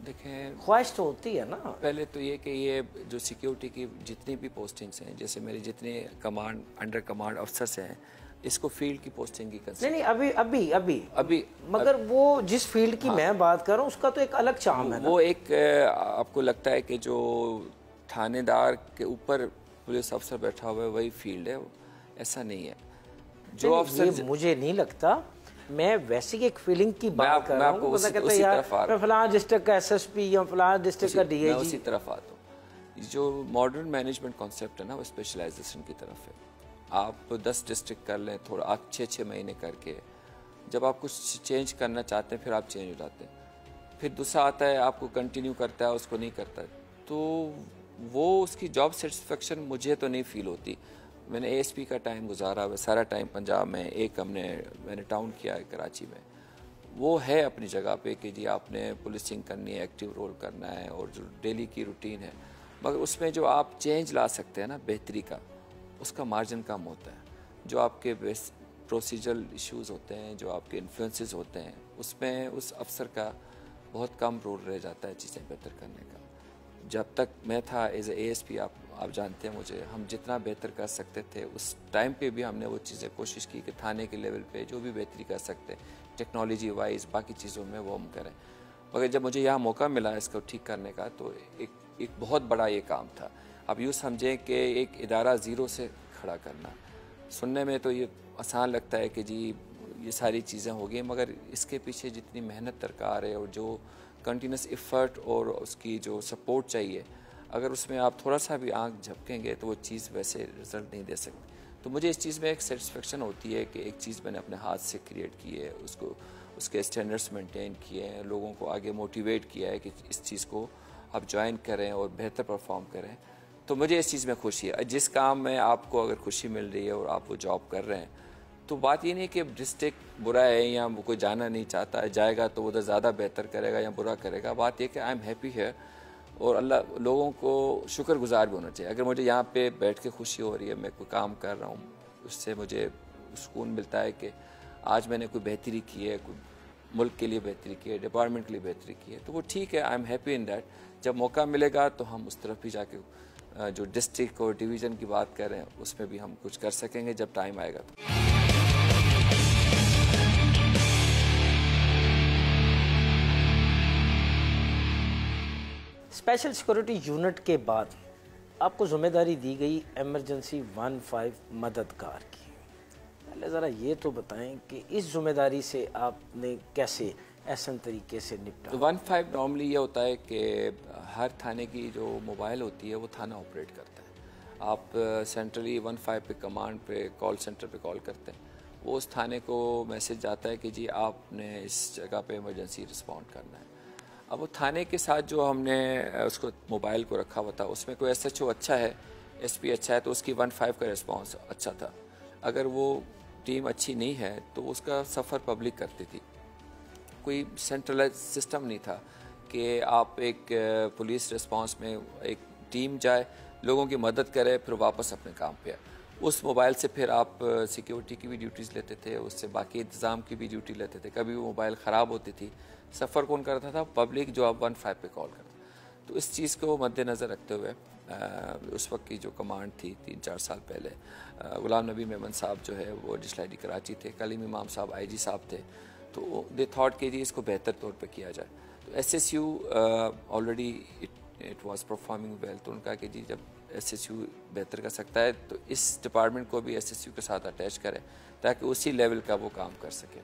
देखें ख्वाहिश तो होती है ना। पहले तो ये कि ये जो सिक्योरिटी की जितनी भी पोस्टिंग्स हैं जैसे मेरे जितने कमांड अंडर कमांड अफसर्स हैं इसको फ़ील्ड की पोस्टिंग की नहीं नहीं अभी अभी अभी। अभी मगर अब, वो जिस फ़ील्ड की हाँ, मैं बात कर रहा हूँ उसका तो एक अलग चाम है वो एक आपको लगता है कि जो थानेदार के ऊपर पुलिस अफसर बैठा हुआ है वही फ़ील्ड है ऐसा नहीं है। जो अफसर मुझे नहीं लगता मैं वैसी एक फीलिंग की बात कर रहा हूँ कहता यार मैं फलां डिस्ट्रिक्ट का एसएसपी या फलां डिस्ट्रिक्ट का डीआईजी उसी तरफ़ आता हूँ। जो मॉडर्न मैनेजमेंट कॉन्सेप्ट है ना वो स्पेशलाइजेशन की तरफ़ है। आप दस डिस्ट्रिक्ट कर लें थोड़ा आप छः छः महीने करके जब आप कुछ चेंज करना चाहते हैं फिर आप चेंज हो जाते हैं। फिर दूसरा आता है आपको कंटिन्यू करता है उसको नहीं करता तो वो उसकी जॉब सेटिस्फेक्शन मुझे तो नहीं फील होती। मैंने ए का टाइम गुजारा हुआ सारा टाइम पंजाब में, एक हमने, मैंने टाउन किया है कराची में। वो है अपनी जगह पे कि जी आपने पुलिसिंग करनी है एक्टिव रोल करना है और जो डेली की रूटीन है। मगर उसमें जो आप चेंज ला सकते हैं ना, बेहतरी का, उसका मार्जिन कम होता है। जो आपके प्रोसीजरल इश्यूज़ होते हैं, जो आपके इन्फ्लुएंसेस होते हैं, उसमें उस अफसर का बहुत कम रोल रह जाता है चीज़ें बेहतर करने का। जब तक मैं था एज ए एस पी आप आप जानते हैं मुझे, हम जितना बेहतर कर सकते थे, उस टाइम पे भी हमने वो चीज़ें कोशिश की कि थाने के लेवल पे जो भी बेहतरी कर सकते टेक्नोलॉजी वाइज बाकी चीज़ों में वो हम करें। मगर जब मुझे यहाँ मौका मिला इसको ठीक करने का तो एक एक बहुत बड़ा ये काम था। अब यूँ समझें कि एक इदारा ज़ीरो से खड़ा करना। सुनने में तो ये आसान लगता है कि जी, ये सारी चीज़ें हो गई, मगर इसके पीछे जितनी मेहनत दरकार है और जो कंटिन्यूस एफर्ट और उसकी जो सपोर्ट चाहिए, अगर उसमें आप थोड़ा सा भी आँख झपकेंगे तो वो चीज़ वैसे रिज़ल्ट नहीं दे सकती। तो मुझे इस चीज़ में एक सेटिस्फेक्शन होती है कि एक चीज़ मैंने अपने हाथ से क्रिएट की है, उसको, उसके स्टैंडर्ड्स मेंटेन किए हैं, लोगों को आगे मोटिवेट किया है कि इस चीज़ को आप ज्वाइन करें और बेहतर परफॉर्म करें। तो मुझे इस चीज़ में खुशी है। जिस काम में आपको अगर खुशी मिल रही है और आप वो जॉब कर रहे हैं तो बात ये नहीं कि डिस्ट्रिक्ट बुरा है या वो कोई जाना नहीं चाहता है, जाएगा तो उधर ज़्यादा बेहतर करेगा या बुरा करेगा। बात यह कि आई एम हैप्पी है और अल्लाह लोगों को शुक्रगुजार भी होना चाहिए। अगर मुझे यहाँ पे बैठ के खुशी हो रही है, मैं कोई काम कर रहा हूँ, उससे मुझे सुकून मिलता है कि आज मैंने कोई बेहतरी की है, कोई मुल्क के लिए बेहतरी की है, डिपार्टमेंट के लिए बेहतरी की है तो वो ठीक है, I am happy in that. जब मौका मिलेगा तो हम उस तरफ़ भी जाके जो डिस्ट्रिक्ट और डिवीज़न की बात कर उसमें भी हम कुछ कर सकेंगे जब टाइम आएगा तो। स्पेशल सिक्योरिटी यूनिट के बाद आपको ज़िम्मेदारी दी गई एमरजेंसी वन फाइव मददगार की। पहले ज़रा ये तो बताएँ कि इस ज़िम्मेदारी से आपने कैसे ऐसा तरीके से निपटा? वन फाइव नॉर्मली ये होता है कि हर थाने की जो मोबाइल होती है, वो थाना ऑपरेट करता है। आप सेंट्रली वन फाइव पे कमांड पे कॉल सेंटर पे कॉल करते हैं। वो उस थाने को मैसेज जाता है कि जी आपने इस जगह पे इमरजेंसी रिस्पॉन्ड करना है। अब वो थाने के साथ जो हमने उसको मोबाइल को रखा हुआ था, उसमें कोई एसएचओ अच्छा है एसपी अच्छा है तो उसकी वन फाइव का रिस्पॉन्स अच्छा था। अगर वो टीम अच्छी नहीं है तो उसका सफ़र पब्लिक करती थी। कोई सेंट्रलाइज सिस्टम नहीं था कि आप एक पुलिस रिस्पांस में एक टीम जाए, लोगों की मदद करे, फिर वापस अपने काम पे आए। उस मोबाइल से फिर आप सिक्योरिटी की भी ड्यूटीज़ लेते थे, उससे बाकी इंतज़ाम की भी ड्यूटी लेते थे। कभी वो मोबाइल ख़राब होती थी सफ़र कौन करता था? पब्लिक जो आप वन फाइव पे कॉल करता तो इस चीज़ को मद्देनज़र रखते हुए उस वक्त की जो कमांड थी तीन चार साल पहले गुलाम नबी मेमन साहब जो है, वो डिस्लाइडी कराची थे, कलीम इमाम साहब आईजी साहब थे। तो दे थॉट के जी इसको बेहतर तौर पे किया जाए। तो S S U already it it was performing well तो उनका कि जी, जब एस एस यू बेहतर कर सकता है तो इस डिपार्टमेंट को भी एस एस यू के साथ अटैच करें, ताकि उसी लेवल का वो काम कर सके।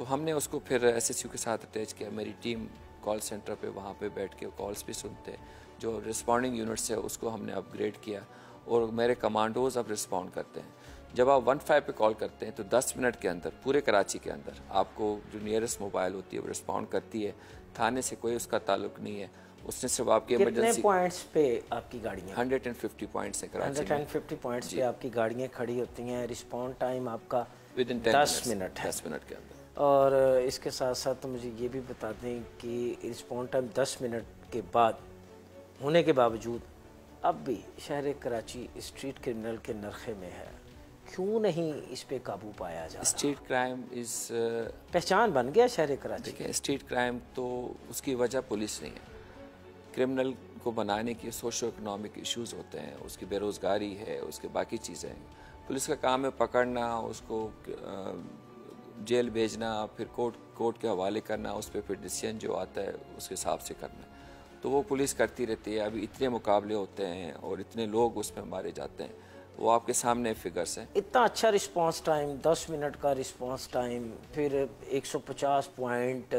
तो हमने उसको फिर एस एस यू के साथ अटैच किया। मेरी टीम कॉल सेंटर पे वहाँ पे बैठ के कॉल्स भी सुनते। जो रिस्पॉन्डिंग यूनिट्स है उसको हमने अपग्रेड किया और मेरे कमांडोज अब रिस्पॉन्ड करते हैं। जब आप वन फाइव पे कॉल करते हैं तो दस मिनट के अंदर पूरे कराची के अंदर आपको जो नियरेस्ट मोबाइल होती है वो रिस्पॉन्ड करती है। थाने से कोई उसका ताल्लुक नहीं है। उसने सिर्फ़ आपकी इमरजेंसी पॉइंट्स पे आपकी गाड़ियाँ? हंड्रेड एंड फिफ्टी पॉइंट्स है Karachi hundred and fifty points पे आपकी गाड़ियाँ खड़ी होती हैं। रिस्पॉन्ड टाइम आपका विद इन दस मिनट है। दस मिनट के अंदर। और इसके साथ साथ मुझे ये भी बता दें कि रिस्पॉन्ड टाइम दस मिनट के बाद होने के बावजूद अब भी शहर कराची स्ट्रीट क्रिमिनल के नरखे में है। क्यों नहीं इस पे काबू पाया जा स्ट्रीट क्राइम इस पहचान बन गया शहर कराची? देखिए स्ट्रीट क्राइम तो उसकी वजह पुलिस नहीं है। क्रिमिनल को बनाने के सोशो इकोनॉमिक इश्यूज़ होते हैं उसकी बेरोज़गारी है उसके बाकी चीज़ें हैं। पुलिस का काम है पकड़ना उसको जेल भेजना, फिर कोर्ट कोर्ट के हवाले करना, उस पर फिर डिसीज़न जो आता है, उसके हिसाब से करना। तो वो पुलिस करती रहती है। अभी इतने मुकाबले होते हैं और इतने लोग उसमें मारे जाते हैं, वो आपके सामने फिगर्स हैं। इतना अच्छा रिस्पांस टाइम 10 मिनट का रिस्पांस टाइम फिर 150 पॉइंट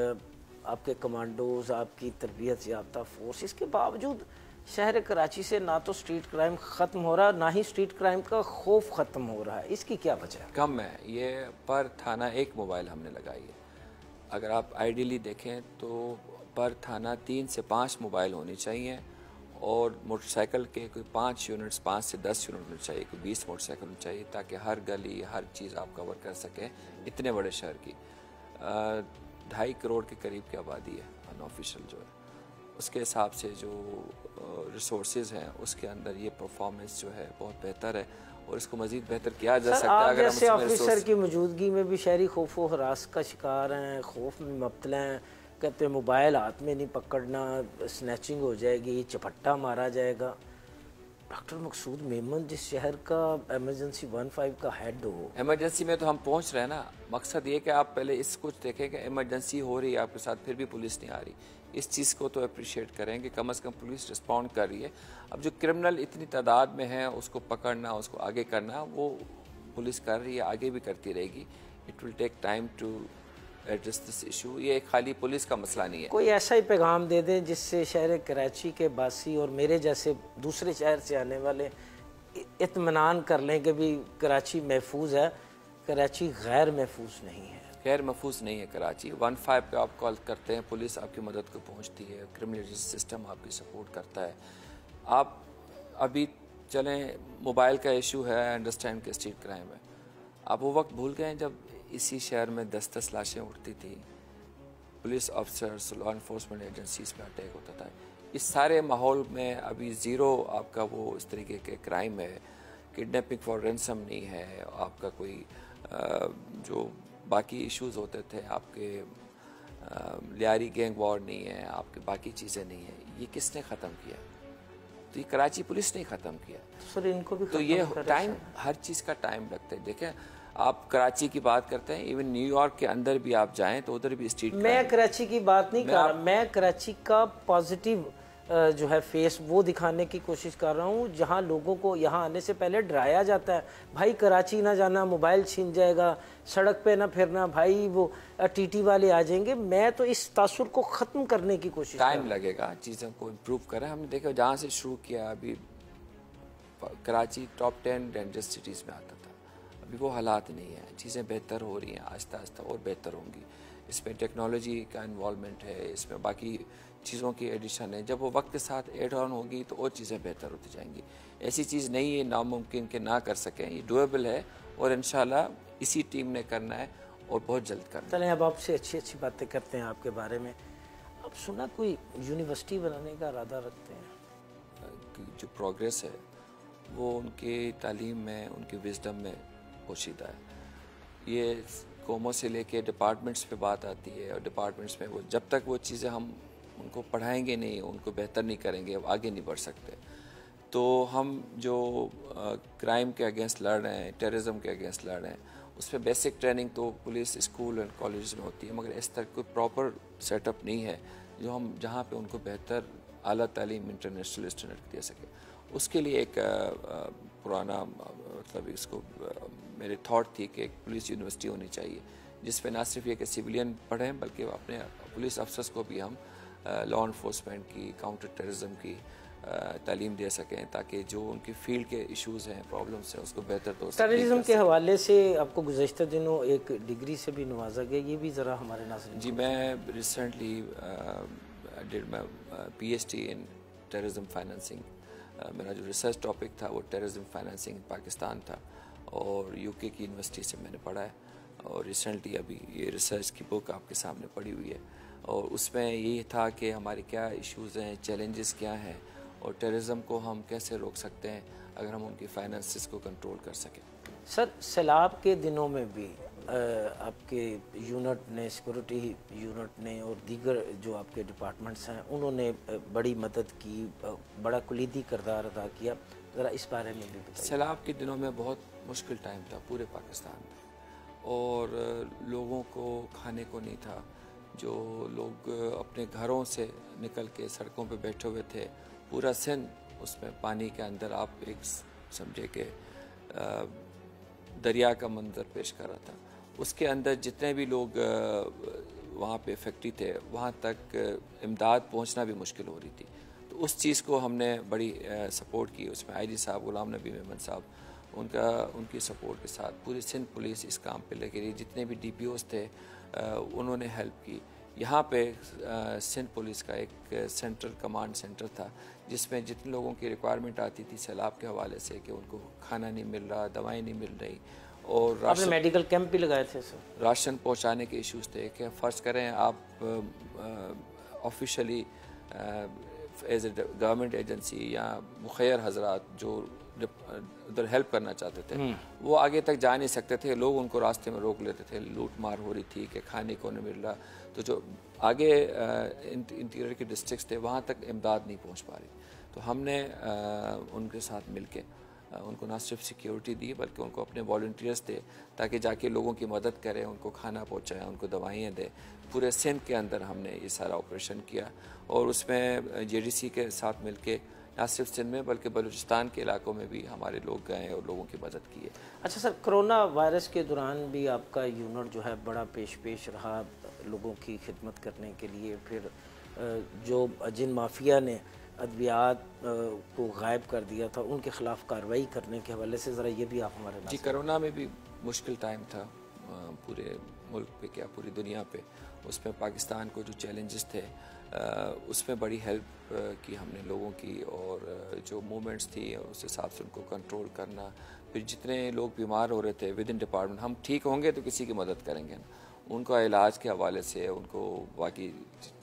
आपके कमांडोज आपकी तरबियत, याफ्ता फोर्स इसके बावजूद शहर कराची से ना तो स्ट्रीट क्राइम ख़त्म हो रहा ना ही स्ट्रीट क्राइम का खौफ ख़त्म हो रहा है। इसकी क्या वजह है? कम है। ये पर थाना एक मोबाइल हमने लगाई है। अगर आप आइडियली देखें तो पर थाना तीन से पाँच मोबाइल होने चाहिए और मोटरसाइकिल के कोई पाँच यूनिट्स पाँच से दस यूनिट होने चाहिए, कोई बीस मोटरसाइकिल होनी चाहिए, ताकि हर गली, हर चीज़ आप कवर कर सकें इतने बड़े शहर की। ढाई करोड़ के करीब की आबादी है अनऑफिशियल जो है। उसके हिसाब से जो रिसोर्स हैं उसके अंदर ये परफॉर्मेंस जो है बहुत बेहतर है और इसको मजीद बेहतर किया जा सकता है अगर जैसे ऑफिसर की मौजूदगी में भी शहरी खौफ व हरास का शिकार हैं खौफ में मुबतला हैं कहते हैं मोबाइल हाथ में नहीं पकड़ना स्नैचिंग हो जाएगी चपट्टा मारा जाएगा। डॉक्टर मकसूद मेमन जिस शहर का एमरजेंसी वन फाइव का हेड हो। एमरजेंसी में तो हम पहुँच रहे हैं ना। मकसद ये कि आप पहले इस कुछ देखें कि एमरजेंसी हो रही है आपके साथ फिर भी पुलिस नहीं आ रही। इस चीज़ को तो अप्रिशिएट करें कि कम अज़ कम पुलिस रिस्पॉन्ड कर रही है अब जो क्रिमिनल इतनी तादाद में है, उसको पकड़ना, उसको आगे करना, वो पुलिस कर रही है, आगे भी करती रहेगी। It will take time to address this issue ये खाली पुलिस का मसला नहीं है। कोई ऐसा ही पैगाम दे दें, जिससे शहर कराची के बासी और मेरे जैसे दूसरे शहर से आने वाले इतमान कर लें कि भी कराची महफूज है। कराची गैर महफूज नहीं है। गैर महफूज नहीं है कराची। वन फाइव पर आप कॉल करते हैं, पुलिस आपकी मदद को पहुँचती है क्रिमिनल सिस्टम आपकी सपोर्ट करता है। आप अभी चलें मोबाइल का इशू है अंडरस्टैंड के स्ट्रीट क्राइम है। आप वो वक्त भूल गए जब इसी शहर में दस दस लाशें उठती थी। Police officers law enforcement agencies पे अटैक होता था। इस सारे माहौल में अभी ज़ीरो आपका वो इस तरीके के क्राइम है। किडनैपिंग फॉर रेंसम नहीं है। आपका कोई जो बाकी इश्यूज़ होते थे आपके लियारी गैंग वॉर नहीं है आपके बाकी चीज़ें नहीं है ये किसने ख़त्म किया? तो ये कराची पुलिस ने ख़त्म किया। सर इनको भी तो ये टाइम हर चीज़ का टाइम लगता है। देखें आप कराची की बात करते हैं इवन न्यूयॉर्क के अंदर भी आप जाएँ तो उधर भी स्ट्रीट मैं कराची की बात नहीं कर रहा मैं कराची का पॉजिटिव जो है फेस वो दिखाने की कोशिश कर रहा हूँ जहाँ लोगों को यहाँ आने से पहले डराया जाता है भाई कराची ना जाना मोबाइल छीन जाएगा सड़क पे ना फिरना भाई वो टीटी वाले आ जाएँगे। मैं तो इस तासुर को ख़त्म करने की कोशिश टाइम लगेगा चीज़ों को इम्प्रूव करें। हमने देखा जहाँ से शुरू किया अभी Karachi top ten dangerous cities में आता था। अभी वो हालात नहीं है। चीज़ें बेहतर हो रही हैं आहिस्ता आहिस्ता और बेहतर होंगी। इसमें टेक्नोलॉजी का इन्वॉलमेंट है इसमें बाकी चीज़ों की एडिशन है। जब वो वक्त के साथ एड ऑन होगी तो और चीज़ें बेहतर होती जाएँगी। ऐसी चीज़ नहीं है नामुमकिन के ना कर सकें। ये डुएबल है और इन इसी टीम ने करना है और बहुत जल्द करना चलें अब आपसे अच्छी अच्छी बातें करते हैं आपके बारे में। अब सुना कोई यूनिवर्सिटी बनाने का इरादा रखते हैं? जो प्रोग्रेस है वो उनकी तालीम में उनकी विजडम में पोशीदा है। ये कौमों से लेके डिपार्टमेंट्स पे बात आती है और डिपार्टमेंट्स में वो जब तक वो चीज़ें हम उनको पढ़ाएँगे नहीं, उनको बेहतर नहीं करेंगे, अब आगे नहीं बढ़ सकते। तो हम जो क्राइम के अगेंस्ट लड़ रहे हैं टेररिज्म के अगेंस्ट लड़ रहे हैं, उस पर बेसिक ट्रेनिंग तो पुलिस स्कूल एंड कॉलेज में होती है, मगर इस तरह कोई प्रॉपर सेटअप नहीं है, जो हम, जहाँ पे उनको बेहतर अली तालीम इंटरनेशनल स्टैंडर्ड दे सके। उसके लिए एक पुराना मतलब इसको मेरे थॉट थी कि एक पुलिस यूनिवर्सिटी होनी चाहिए जिसमें ना सिर्फ़ ये कि सिविलियन पढ़ें, बल्कि अपने पुलिस अफसर्स को भी हम लॉ इन्फोर्समेंट की काउंटर टेररिज्म की तालीम दे सकें ताकि जो उनकी फ़ील्ड के इश्यूज़ हैं प्रॉब्लम्स हैं उसको बेहतर तो टेररिज्म के हवाले से आपको गुजशत दिनों एक डिग्री से भी नवाजा गया ये भी ज़रा हमारे नाजिन जी मैं recently did my P H D in terrorism financing मेरा जो रिसर्च टॉपिक था वो टेररिज्म फाइनेंसिंग पाकिस्तान था और यूके की यूनिवर्सिटी से मैंने पढ़ा है और रिसेंटली अभी ये रिसर्च की बुक आपके सामने पड़ी हुई है। और उसमें यही था कि हमारे क्या इश्यूज़ हैं चैलेंजेस क्या हैं और टेररिज्म को हम कैसे रोक सकते हैं अगर हम उनकी फाइनेंसिस को कंट्रोल कर सकें। सर सैलाब के दिनों में भी आपके यूनिट ने सिक्योरिटी यूनिट ने और दीगर जो आपके डिपार्टमेंट्स हैं उन्होंने बड़ी मदद की बड़ा कुलीदी करदार अदा किया। ज़रा इस बारे में भी सैलाब के दिनों में बहुत मुश्किल टाइम था पूरे पाकिस्तान में। और लोगों को खाने को नहीं था। जो लोग अपने घरों से निकल के सड़कों पे बैठे हुए थे, पूरा सिंध उसमें पानी के अंदर आप एक समझे कि दरिया का मंजर पेश कर रहा था। उसके अंदर जितने भी लोग वहाँ पे फैक्ट्री थे, वहाँ तक इमदाद पहुँचना भी मुश्किल हो रही थी। तो उस चीज़ को हमने बड़ी सपोर्ट की। उसमें आई जी साहब, गुलाम नबी मेमन साहब, उनका, उनकी सपोर्ट के साथ पूरी सिंध पुलिस इस काम पे लगे रही। जितने भी डी थे उन्होंने हेल्प की। यहाँ पे सिंध पुलिस का एक सेंट्रल कमांड सेंटर था जिसमें जितने लोगों की रिक्वायरमेंट आती थी सैलाब के हवाले से कि उनको खाना नहीं मिल रहा दवाएँ नहीं मिल रही और राशन मेडिकल कैंप भी लगाए थे सर राशन पहुँचाने के इश्यूज़ थे कि फ़र्ज़ करें आप officially as a government agency या मुखैर हजरात जो उधर हेल्प करना चाहते थे। हम्म। वो आगे तक जा नहीं सकते थे। लोग उनको रास्ते में रोक लेते थे। लूट मार हो रही थी कि खाने को नहीं मिल रहा। तो जो आगे इंटीरियर के डिस्ट्रिक्ट थे वहाँ तक इमदाद नहीं पहुँच पा रही। तो हमने उनके साथ मिल के उनको ना सिर्फ़ सिक्योरिटी दी बल्कि उनको अपने वॉल्टियर्स दे ताकि जाके लोगों की मदद करें उनको खाना पहुँचाएँ उनको दवाइयाँ दें। पूरे सिंध के अंदर हमने ये सारा ऑपरेशन किया। और उसमें जेडीसी के साथ मिल के ना सिर्फ़ सिंध में बल्कि बलूचिस्तान के इलाकों में भी हमारे लोग गए और लोगों की मदद की है। अच्छा सर कोरोना वायरस के दौरान भी आपका यूनिट जो है बड़ा पेश पेश रहा लोगों की खिदमत करने के लिए। फिर जो जिन माफिया ने अद्वियात को गायब कर दिया था उनके ख़िलाफ़ कार्रवाई करने के हवाले से ज़रा ये भी आप हमारे जी करोना में भी मुश्किल टाइम था पूरे मुल्क पे क्या पूरी दुनिया पे। उसमें पाकिस्तान को जो चैलेंजेस थे उसमें बड़ी हेल्प की हमने लोगों की और जो मूवमेंट्स थी, उस हिसाब से उनको कंट्रोल करना। फिर जितने लोग बीमार हो रहे थे विद इन डिपार्टमेंट हम ठीक होंगे तो किसी की मदद करेंगे ना। उनका इलाज के हवाले से, उनको बाकी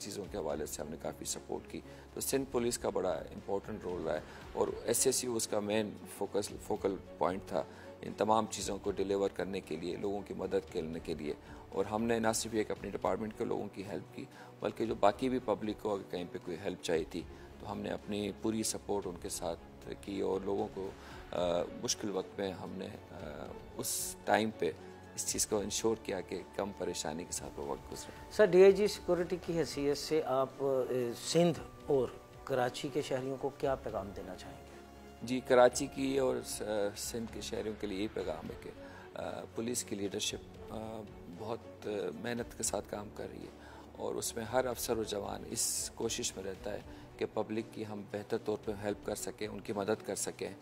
चीज़ों के हवाले से हमने काफ़ी सपोर्ट की। तो सिंध पुलिस का बड़ा इम्पोर्टेंट रोल रहा है और एस एस यू उसका मेन फोकस फोकल पॉइंट था इन तमाम चीज़ों को डिलीवर करने के लिए, लोगों की मदद करने के लिए। और हमने ना सिर्फ़ एक अपने डिपार्टमेंट के लोगों की हेल्प की बल्कि जो बाकी भी पब्लिक को अगर कहीं पे कोई हेल्प चाहिए थी तो हमने अपनी पूरी सपोर्ट उनके साथ की और लोगों को आ, मुश्किल वक्त में हमने आ, उस टाइम पे इस चीज़ को इंश्योर किया कि कम परेशानी के साथ वो वक्त गुजरे। सर डीआईजी सिक्योरिटी की हैसियत से आप सिंध और कराची के शहरियों को क्या पैगाम देना चाहेंगे? जी कराची की और सिंध के शहरियों के लिए यही पैगाम है कि पुलिस की लीडरशिप बहुत मेहनत के साथ काम कर रही है। और उसमें हर अफसर और जवान इस कोशिश में रहता है कि पब्लिक की हम बेहतर तौर पर हेल्प कर सकें, उनकी मदद कर सकें।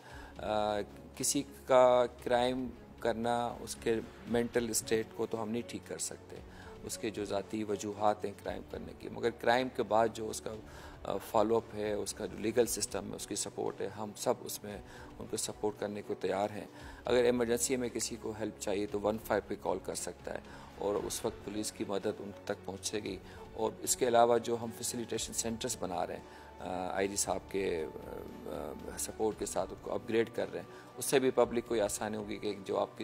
किसी का क्राइम करना उसके मेंटल स्टेट को तो हम नहीं ठीक कर सकते। उसके जो ज़ाती वजूहत हैं क्राइम करने की, मगर क्राइम के बाद जो उसका फॉलोअप है, उसका जो लीगल सिस्टम है, उसकी सपोर्ट है, हम सब उसमें उनको सपोर्ट करने को तैयार हैं। अगर इमरजेंसी में किसी को हेल्प चाहिए तो वन फाइव पे कॉल कर सकता है। और उस वक्त पुलिस की मदद उन तक पहुँचेगी। और इसके अलावा जो हम फैसिलिटेशन सेंटर्स बना रहे हैं आईजी साहब के सपोर्ट के साथ उनको अपग्रेड कर रहे हैं, उससे भी पब्लिक को आसानी होगी कि जो आपकी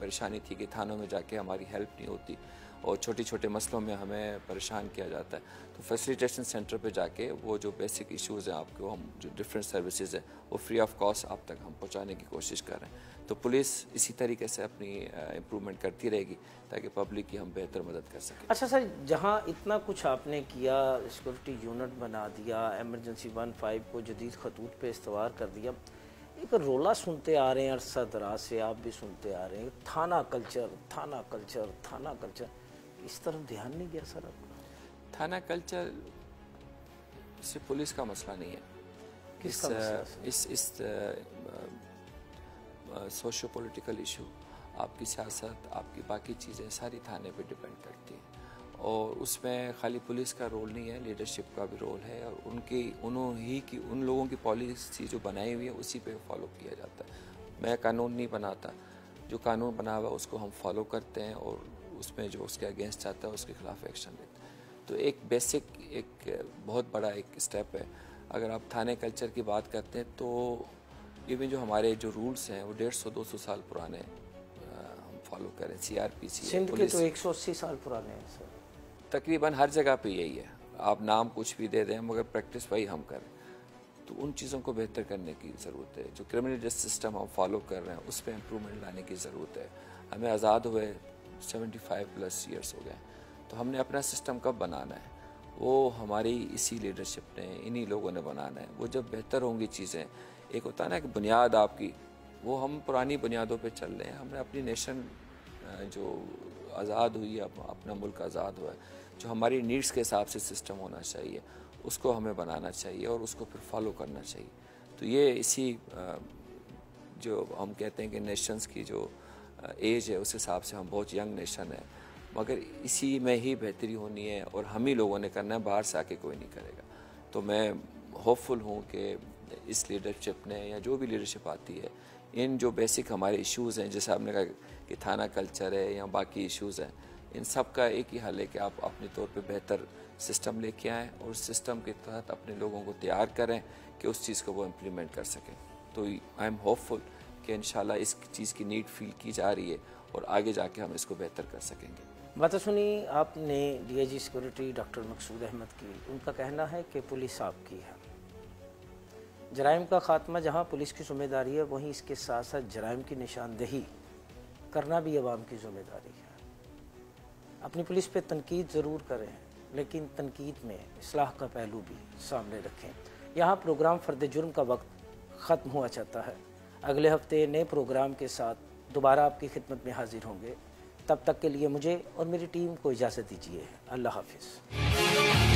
परेशानी थी कि थानों में जाके हमारी हेल्प नहीं होती और छोटे छोटे मसलों में हमें परेशान किया जाता है। तो फैसिलिटेशन सेंटर पे जाके वो जो बेसिक इश्यूज़ हैं आपको, हम जो डिफरेंट सर्विसेज़ हैं, वो फ्री ऑफ़ कॉस्ट आप तक हम पहुँचाने की कोशिश कर रहे हैं। तो पुलिस इसी तरीके से अपनी इम्प्रूवमेंट करती रहेगी ताकि पब्लिक की हम बेहतर मदद कर सकें। अच्छा सर जहाँ इतना कुछ आपने किया सिक्योरिटी यूनिट बना दिया एमरजेंसी वन फाइव को जदीद खतूत पे इस्तवार कर दिया एक रोला सुनते आ रहे हैं अरसा दराज से आप भी सुनते आ रहे हैं। थाना कल्चर थाना कल्चर थाना कल्चर इस तरफ़ ध्यान नहीं गया सर आपका? थाना कल्चर सिर्फ़ पुलिस का मसला नहीं है। किस इस इस सोशो पॉलिटिकल इशू आपकी सियासत, आपकी बाकी चीज़ें, सारी थाने पे डिपेंड करती हैं। और उसमें खाली पुलिस का रोल नहीं है लीडरशिप का भी रोल है, और उनकी उन्होंने की, उन लोगों की पॉलिसी जो बनाई हुई है, उसी पे फॉलो किया जाता है। मैं कानून नहीं बनाता। जो कानून बना हुआ उसको हम फॉलो करते हैं, और उसमें जो उसके अगेंस्ट आता है, उसके खिलाफ एक्शन लेते हैं। तो एक बेसिक एक बहुत बड़ा एक स्टेप है। अगर आप थाने कल्चर की बात करते हैं तो इवन जो हमारे जो रूल्स हैं वो डेढ़ सौ दो सौ साल पुराने हम फॉलो करें C R P C Sindh के तो एक सौ अस्सी साल पुराने हैं सर तकरीबन हर जगह पे यही है। आप नाम कुछ भी दे दें मगर प्रैक्टिस वही हम करें तो उन चीज़ों को बेहतर करने की ज़रूरत है। जो क्रिमिनल जस्टिस सिस्टम हम फॉलो कर रहे हैं उस पर इम्प्रूवमेंट लाने की ज़रूरत है। हमें आज़ाद हुए 75 प्लस ईयर्स हो गए। तो हमने अपना सिस्टम कब बनाना है? वो हमारी इसी लीडरशिप ने इन्हीं लोगों ने बनाना है। वो जब बेहतर होंगी चीज़ें एक होता है ना एक बुनियाद आपकी, वो हम पुरानी बुनियादों पे चल रहे हैं। हमने अपनी नेशन जो आज़ाद हुई है अपना मुल्क आज़ाद हुआ है, जो हमारी नीड्स के हिसाब से सिस्टम होना चाहिए, उसको हमें बनाना चाहिए और उसको फिर फॉलो करना चाहिए। तो ये इसी जो हम कहते हैं कि नेशंस की जो एज है, उस हिसाब से हम बहुत यंग नेशन है। मगर इसी में ही बेहतरी होनी है और हम ही लोगों ने करना है, बाहर से आके कोई नहीं करेगा। तो मैं होपफुल हूँ कि इस लीडरशिप ने या जो भी लीडरशिप आती है, इन जो बेसिक हमारे इश्यूज़ हैं, जैसे आपने कहा कि थाना कल्चर है या बाकी इश्यूज़ हैं, इन सब का एक ही हल है कि आप अपने तौर पे बेहतर सिस्टम लेके आएँ और सिस्टम के तहत अपने लोगों को तैयार करें कि उस चीज़ को वो इम्प्लीमेंट कर सकें। तो आई एम होपफुल कि इन इस चीज़ की नीड फील की जा रही है और आगे जाके हम इसको बेहतर कर सकेंगे। बात सुनी, आपने DIG security doctor Maqsood Ahmed की, उनका कहना है कि पुलिस आपकी है। जराइम का खात्मा जहाँ पुलिस की ज़िम्मेदारी है, वहीं इसके साथ साथ जराइम की निशानदेही करना भी आवाम की ज़िम्मेदारी है। अपनी पुलिस पे तनकीद ज़रूर करें, लेकिन तनकीद में असलाह का पहलू भी सामने रखें। यहाँ प्रोग्राम फ़र्द जुर्म का वक्त ख़त्म हुआ चाहता है। अगले हफ़्ते नए प्रोग्राम के साथ दोबारा आपकी खिदमत में हाजिर होंगे। तब तक के लिए मुझे और मेरी टीम को इजाज़त दीजिए। अल्लाह हाफिज़।